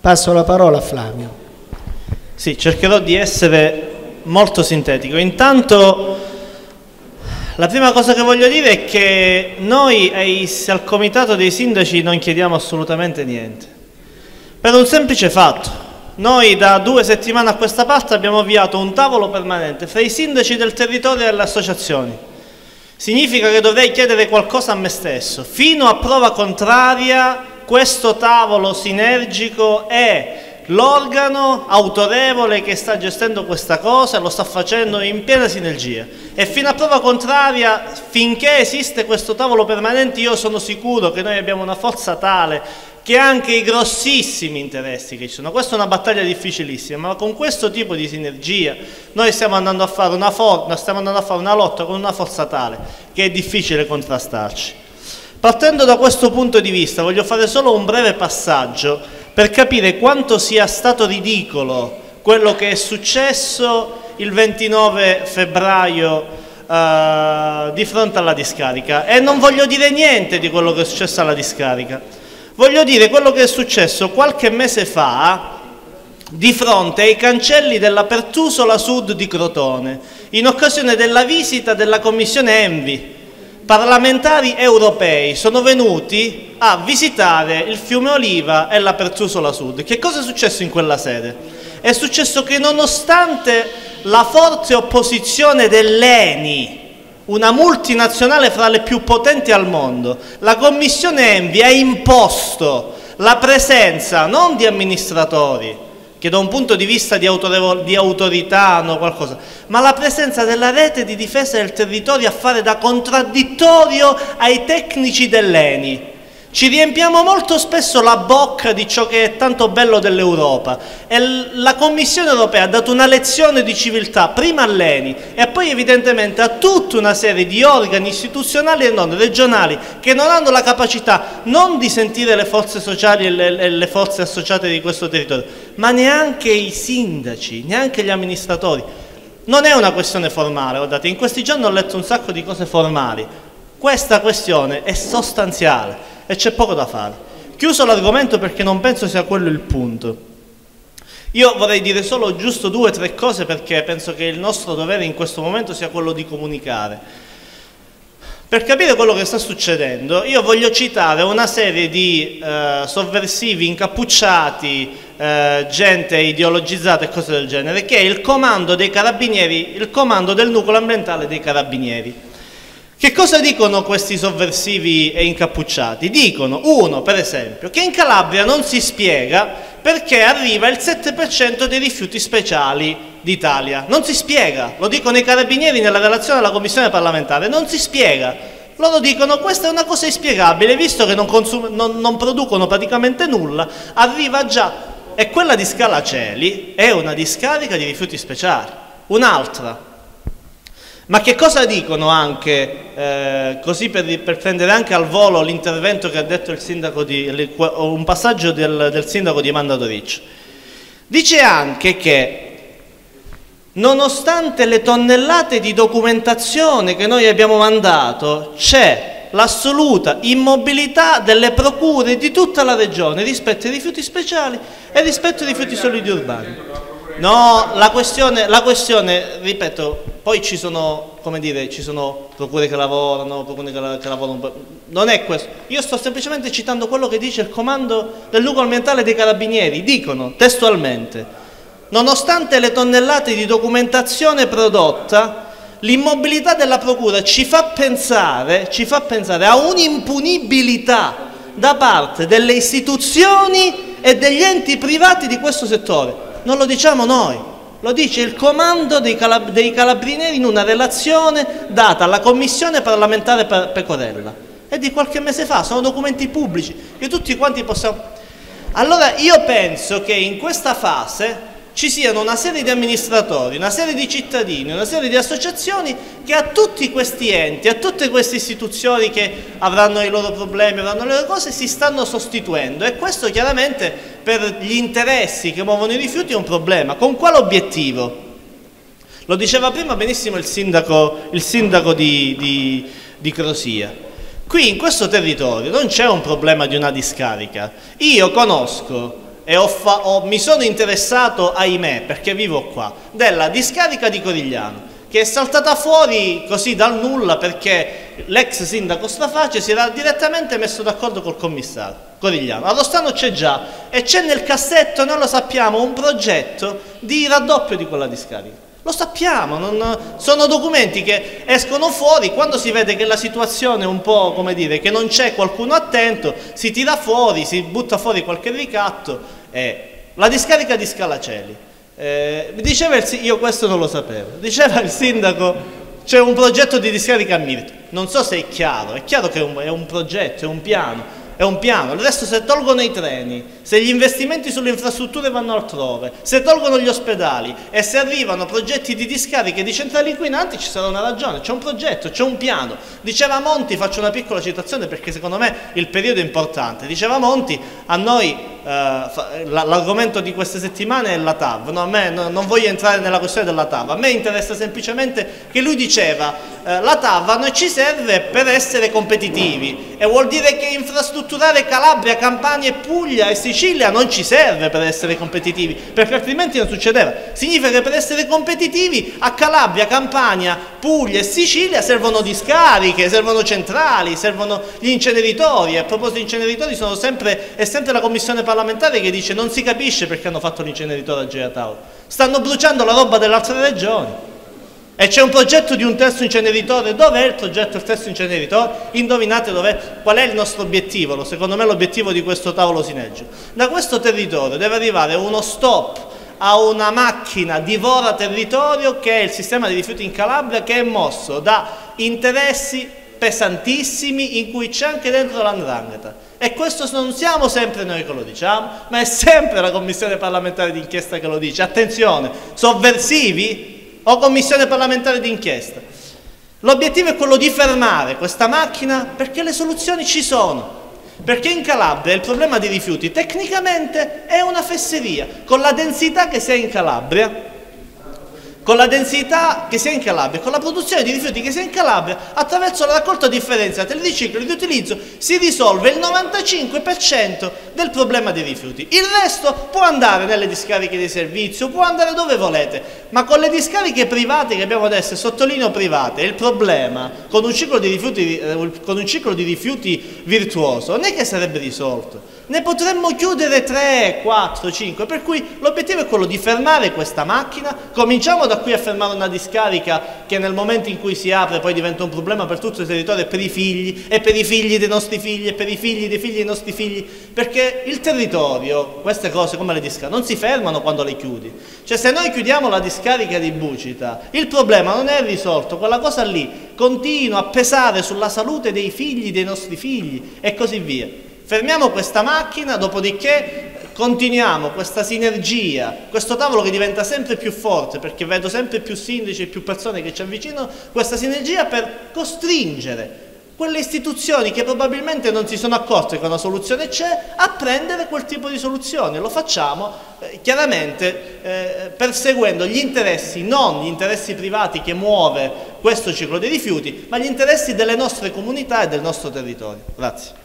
Passo la parola a Flavio. Sì, cercherò di essere molto sintetico. Intanto la prima cosa che voglio dire è che noi al comitato dei sindaci non chiediamo assolutamente niente, per un semplice fatto. Noi da due settimane a questa parte abbiamo avviato un tavolo permanente fra i sindaci del territorio e le associazioni. Significa che dovrei chiedere qualcosa a me stesso. Fino a prova contraria questo tavolo sinergico è l'organo autorevole che sta gestendo questa cosa lo sta facendo in piena sinergia e fino a prova contraria finché esiste questo tavolo permanente io sono sicuro che noi abbiamo una forza tale che anche i grossissimi interessi che ci sono, questa è una battaglia difficilissima, ma con questo tipo di sinergia noi stiamo andando a fare una, for- stiamo andando a fare una lotta con una forza tale che è difficile contrastarci. Partendo da questo punto di vista voglio fare solo un breve passaggio per capire quanto sia stato ridicolo quello che è successo il 29 febbraio uh, di fronte alla discarica. E non voglio dire niente di quello che è successo alla discarica, voglio dire quello che è successo qualche mese fa di fronte ai cancelli della Pertusola Sud di Crotone in occasione della visita della commissione Envi parlamentari europei sono venuti a visitare il fiume Oliva e la Pertusola Sud. Che cosa è successo in quella sede? È successo che nonostante la forte opposizione dell'ENI, una multinazionale fra le più potenti al mondo, la Commissione Envi ha imposto la presenza non di amministratori, che da un punto di vista di, di autorità hanno qualcosa, ma la presenza della rete di difesa del territorio a fare da contraddittorio ai tecnici dell'ENI. Ci riempiamo molto spesso la bocca di ciò che è tanto bello dell'Europa. E la Commissione europea ha dato una lezione di civiltà prima all'ENI e poi evidentemente a tutta una serie di organi istituzionali e non regionali che non hanno la capacità non di sentire le forze sociali e le, le forze associate di questo territorio, ma neanche i sindaci, neanche gli amministratori. Non è una questione formale, guardate, in questi giorni ho letto un sacco di cose formali, questa questione è sostanziale e c'è poco da fare. Chiuso l'argomento perché non penso sia quello il punto. Io vorrei dire solo giusto due o tre cose perché penso che il nostro dovere in questo momento sia quello di comunicare. Per capire quello che sta succedendo, io voglio citare una serie di eh, sovversivi incappucciati, eh, gente ideologizzata e cose del genere, che è il comando dei carabinieri, il comando del nucleo ambientale dei carabinieri. Che cosa dicono questi sovversivi e incappucciati? Dicono, uno per esempio, che in Calabria non si spiega perché arriva il 7% dei rifiuti speciali d'Italia. Non si spiega, lo dicono i carabinieri nella relazione alla commissione parlamentare, non si spiega. Loro dicono questa è una cosa inspiegabile, visto che non, non, non producono praticamente nulla, arriva già. E quella di Scalaceli è una discarica di rifiuti speciali. Un'altra, ma che cosa dicono anche, eh, così per, per, prendere anche al volo l'intervento che ha detto il sindaco di, un passaggio del, del sindaco di Mandadoriccio? Dice anche che nonostante le tonnellate di documentazione che noi abbiamo mandato, c'è l'assoluta immobilità delle procure di tutta la regione rispetto ai rifiuti speciali e rispetto ai rifiuti solidi urbani. No, la questione, la questione ripeto, poi ci sono, come dire, ci sono procure che lavorano, procure che, che lavorano, non è questo. Io sto semplicemente citando quello che dice il comando del nucleo ambientale dei carabinieri, dicono testualmente, nonostante le tonnellate di documentazione prodotta, l'immobilità della procura ci fa pensare, ci fa pensare a un'impunibilità da parte delle istituzioni e degli enti privati di questo settore. Non lo diciamo noi, lo dice il comando dei, calab dei carabinieri in una relazione data alla commissione parlamentare per Pecorella. È di qualche mese fa, sono documenti pubblici che tutti quanti possiamo... Allora io penso che in questa fase ci siano una serie di amministratori, una serie di cittadini, una serie di associazioni che a tutti questi enti, a tutte queste istituzioni che avranno i loro problemi, avranno le loro cose, si stanno sostituendo e questo chiaramente per gli interessi che muovono i rifiuti è un problema. Con quale obiettivo? Lo diceva prima benissimo il sindaco, il sindaco di, di, di Crosia. Qui in questo territorio non c'è un problema di una discarica. Io conosco e ho ho, mi sono interessato, ahimè, perché vivo qua, della discarica di Corigliano, che è saltata fuori così dal nulla perché l'ex sindaco Straface si era direttamente messo d'accordo col commissario Corigliano. Allo Stano c'è già e c'è nel cassetto, noi lo sappiamo, un progetto di raddoppio di quella discarica. Lo sappiamo, non, sono documenti che escono fuori, quando si vede che la situazione è un po' come dire, che non c'è qualcuno attento, si tira fuori, si butta fuori qualche ricatto. Eh, la discarica di Scalaceli. Eh, diceva il, io questo non lo sapevo, diceva il sindaco c'è un progetto di discarica a Mirto, non so se è chiaro, è chiaro che è un, è un progetto, è un piano, è un piano, resto se tolgono i treni, se gli investimenti sulle infrastrutture vanno altrove, se tolgono gli ospedali e se arrivano progetti di discariche di centrali inquinanti ci sarà una ragione, c'è un progetto, c'è un piano. Diceva Monti, faccio una piccola citazione perché secondo me il periodo è importante, diceva Monti, a noi eh, l'argomento di queste settimane è la TAV, no, me no, non voglio entrare nella questione della TAV, a me interessa semplicemente che lui diceva eh, la TAV a noi ci serve per essere competitivi e vuol dire che infrastrutturare Calabria, Campania e Puglia e Sicilia non ci serve per essere competitivi, perché altrimenti non succedeva. Significa che per essere competitivi a Calabria, Campania, Puglia e Sicilia servono discariche, servono centrali, servono gli inceneritori. A proposito di inceneritori sempre, è sempre la commissione parlamentare che dice non si capisce perché hanno fatto l'inceneritore a Geratao. Stanno bruciando la roba delle altre regioni. E c'è un progetto di un terzo inceneritore. Dov'è il progetto del terzo inceneritore? Indovinate dov'è? Qual è il nostro obiettivo? Secondo me l'obiettivo di questo tavolo sineggio. Da questo territorio deve arrivare uno stop a una macchina divora territorio che è il sistema di rifiuti in Calabria che è mosso da interessi pesantissimi in cui c'è anche dentro l'andrangheta. E questo non siamo sempre noi che lo diciamo, ma è sempre la commissione parlamentare d'inchiesta che lo dice. Attenzione, sovversivi o commissione parlamentare d'inchiesta. L'obiettivo è quello di fermare questa macchina perché le soluzioni ci sono. Perché in Calabria il problema dei rifiuti tecnicamente è una fesseria. Con la densità che si ha in Calabria, con la densità che si ha in Calabria, con la produzione di rifiuti che si ha in Calabria, attraverso la raccolta differenziata, il riciclo e il riutilizzo, si risolve il 95% del problema dei rifiuti. Il resto può andare nelle discariche di servizio, può andare dove volete, ma con le discariche private che abbiamo adesso, sottolineo private, il problema con un ciclo di rifiuti, eh, con un ciclo di rifiuti virtuoso non è che sarebbe risolto ne potremmo chiudere 3, 4, 5, per cui l'obiettivo è quello di fermare questa macchina, cominciamo da qui a fermare una discarica che nel momento in cui si apre poi diventa un problema per tutto il territorio e per i figli, e per i figli dei nostri figli, e per i figli dei figli dei nostri figli, perché il territorio, queste cose come le discariche, non si fermano quando le chiudi, cioè se noi chiudiamo la discarica di Bucita, il problema non è risolto, quella cosa lì continua a pesare sulla salute dei figli dei nostri figli e così via. Fermiamo questa macchina, dopodiché continuiamo questa sinergia, questo tavolo che diventa sempre più forte perché vedo sempre più sindaci e più persone che ci avvicinano, questa sinergia per costringere quelle istituzioni che probabilmente non si sono accorte che una soluzione c'è a prendere quel tipo di soluzione. Lo facciamo eh, chiaramente eh, perseguendo gli interessi, non gli interessi privati che muove questo ciclo dei rifiuti, ma gli interessi delle nostre comunità e del nostro territorio. Grazie.